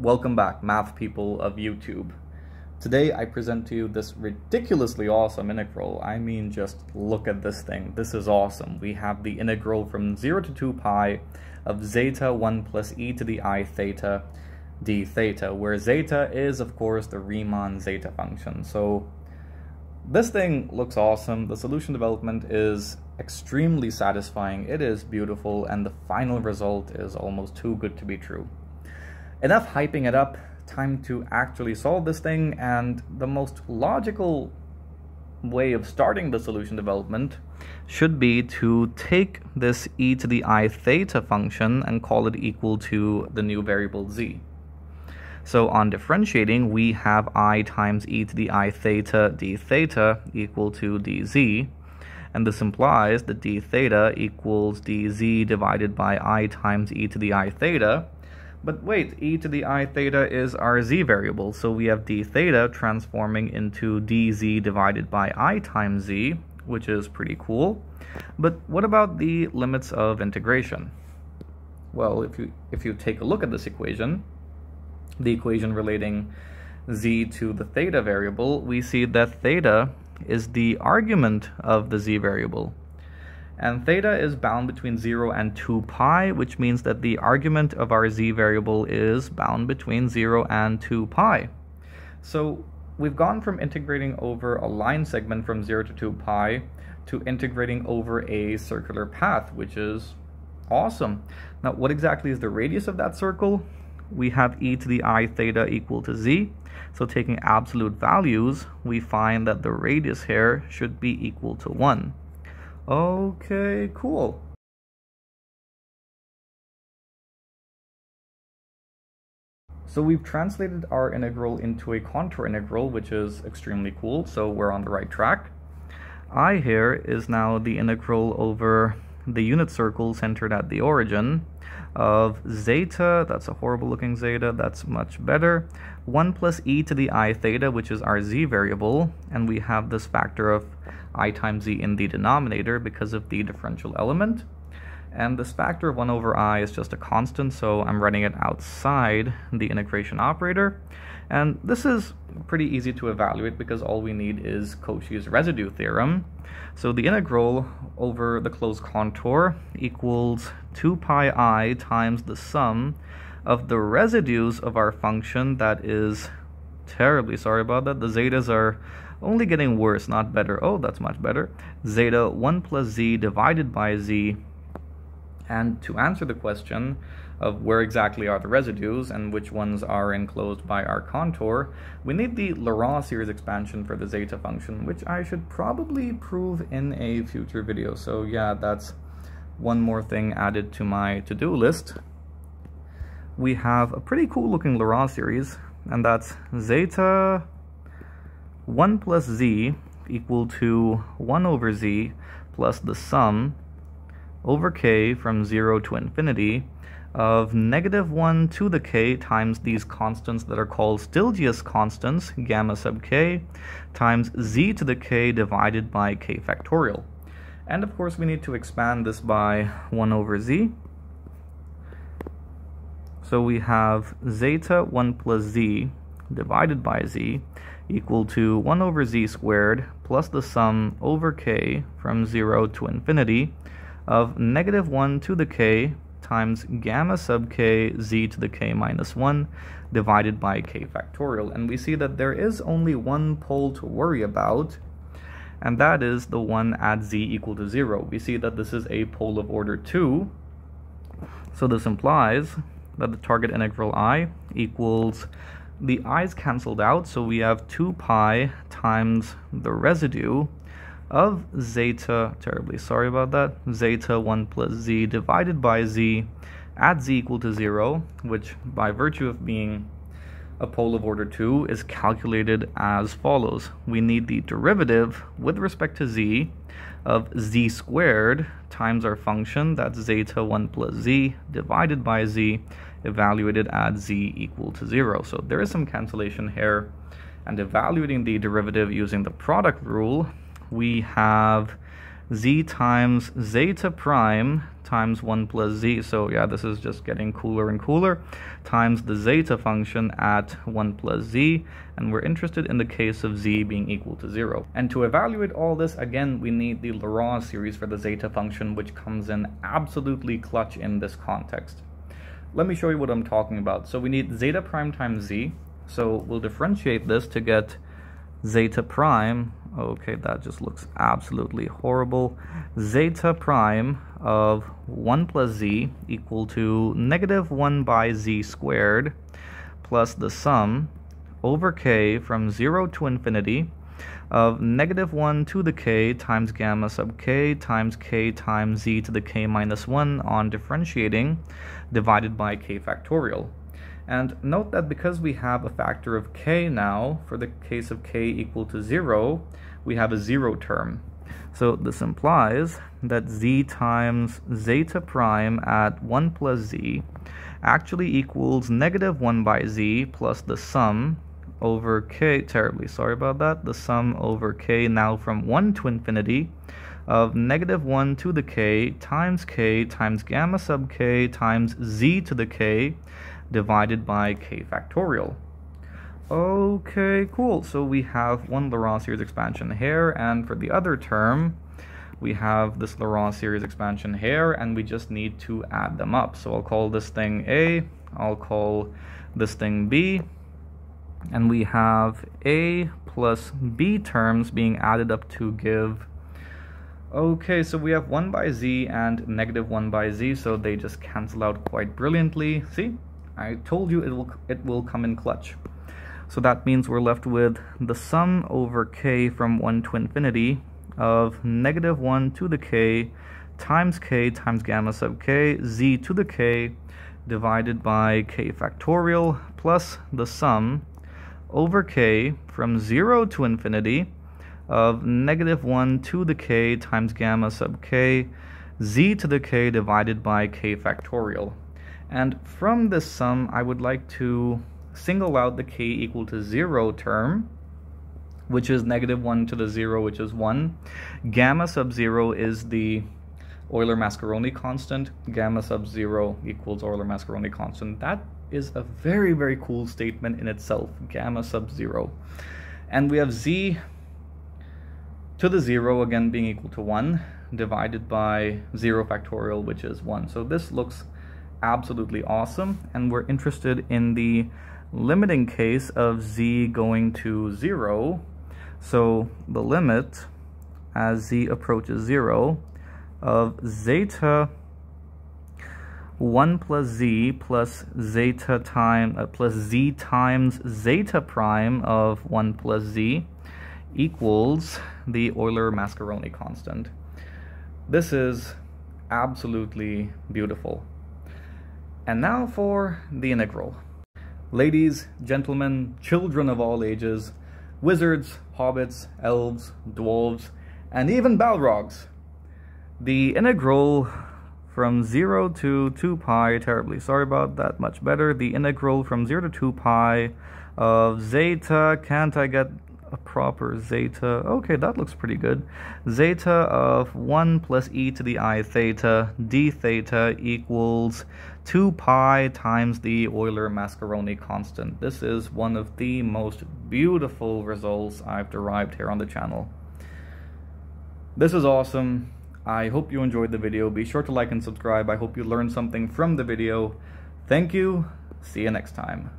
Welcome back, math people of YouTube. Today I present to you this ridiculously awesome integral. I mean, just look at this thing. This is awesome. We have the integral from 0 to 2 pi of zeta 1 plus e to the i theta d theta, where zeta is, of course, the Riemann zeta function. So this thing looks awesome. The solution development is extremely satisfying. It is beautiful, and the final result is almost too good to be true. Enough hyping it up, time to actually solve this thing, and the most logical way of starting the solution development should be to take this e to the i theta function and call it equal to the new variable z. So on differentiating, we have i times e to the i theta d theta equal to dz, and this implies that d theta equals dz divided by i times e to the i theta, but wait, e to the i theta is our z variable, so we have d theta transforming into dz divided by i times z, which is pretty cool. But what about the limits of integration? Well, if you if you take a look at this equation, the equation relating z to the theta variable, we see that theta is the argument of the z variable. And theta is bound between 0 and 2 pi, which means that the argument of our z variable is bound between 0 and 2 pi. So we've gone from integrating over a line segment from 0 to 2 pi to integrating over a circular path, which is awesome. Now, what exactly is the radius of that circle? We have e to the i theta equal to z. So taking absolute values, we find that the radius here should be equal to 1. Okay, cool. So we've translated our integral into a contour integral, which is extremely cool, so we're on the right track. I here is now the integral over the unit circle centered at the origin of zeta, that's a horrible looking zeta, that's much better, 1 plus e to the i theta, which is our z variable, and we have this factor of i times z in the denominator because of the differential element. And this factor of 1 over i is just a constant, so I'm writing it outside the integration operator. And this is pretty easy to evaluate because all we need is Cauchy's residue theorem. So the integral over the closed contour equals 2 pi i times the sum of the residues of our function that is terribly sorry about that. The zetas are only getting worse, not better. Oh, that's much better. Zeta 1 plus z divided by z. And to answer the question of where exactly are the residues and which ones are enclosed by our contour, we need the Laurent series expansion for the zeta function, which I should probably prove in a future video. So yeah, that's one more thing added to my to-do list. We have a pretty cool looking Laurent series, and that's zeta 1 plus z equal to 1 over z plus the sum over k from 0 to infinity of negative 1 to the k times these constants that are called Stieltjes constants, gamma sub k, times z to the k divided by k factorial. And of course we need to expand this by 1 over z. So we have zeta 1 plus z divided by z equal to 1 over z squared plus the sum over k from 0 to infinity of negative 1 to the k times gamma sub k z to the k minus 1 divided by k factorial. And we see that there is only one pole to worry about, and that is the one at z equal to 0. We see that this is a pole of order 2, so this implies that the target integral i equals the i's cancelled out, so we have 2 pi times the residue of zeta, terribly sorry about that, zeta 1 plus z divided by z at z equal to 0, which by virtue of being a pole of order 2 is calculated as follows. We need the derivative with respect to z of z squared times our function, that's zeta 1 plus z divided by z, evaluated at z equal to 0. So there is some cancellation here. And evaluating the derivative using the product rule, we have z times zeta prime times 1 plus z. So yeah, this is just getting cooler and cooler, times the zeta function at 1 plus z. And we're interested in the case of z being equal to 0. And to evaluate all this, again, we need the Laurent series for the zeta function, which comes in absolutely clutch in this context. Let me show you what I'm talking about. So we need zeta prime times z. So we'll differentiate this to get zeta prime okay that just looks absolutely horrible zeta prime of 1 plus z equal to negative 1 by z squared plus the sum over k from 0 to infinity of negative 1 to the k times gamma sub k times k times z to the k minus 1 on differentiating divided by k factorial. And note that because we have a factor of k now, for the case of k equal to 0, we have a 0 term. So this implies that z times zeta prime at 1 plus z actually equals negative 1 by z plus the sum over k, terribly sorry about that, the sum over k now from 1 to infinity of negative 1 to the k times k times gamma sub k times z to the k divided by k factorial. Okay, cool. So we have one Laurent series expansion here, and for the other term, we have this Laurent series expansion here, and we just need to add them up. So I'll call this thing A, I'll call this thing B, and we have A plus B terms being added up to give Okay, so we have 1 by z and negative 1 by z, so they just cancel out quite brilliantly. See? I told you it will it will come in clutch. So that means we're left with the sum over k from 1 to infinity of negative 1 to the k times k times gamma sub k z to the k divided by k factorial plus the sum over k from 0 to infinity of negative 1 to the k times gamma sub k z to the k divided by k factorial. And from this sum, I would like to single out the k equal to 0 term, which is negative 1 to the 0, which is 1. Gamma sub 0 is the Euler-Mascheroni constant. Gamma sub 0 equals Euler-Mascheroni constant. That is a very, very cool statement in itself, gamma sub 0. And we have z to the 0, again being equal to 1, divided by 0 factorial, which is 1. So this looks absolutely awesome and we're interested in the limiting case of z going to 0 so the limit as z approaches 0 of zeta 1 plus z plus zeta time uh, plus z times zeta prime of 1 plus z equals the Euler-Mascheroni constant. This is absolutely beautiful. And now for the integral. Ladies, gentlemen, children of all ages, wizards, hobbits, elves, dwarves, and even balrogs. The integral from 0 to 2 pi, terribly sorry about that, much better. The integral from 0 to 2 pi of zeta, can't I get a proper zeta. Okay, that looks pretty good. Zeta of 1 plus e to the i theta d theta equals 2 pi times the Euler-Mascheroni constant. This is one of the most beautiful results I've derived here on the channel. This is awesome. I hope you enjoyed the video. Be sure to like and subscribe. I hope you learned something from the video. Thank you. See you next time.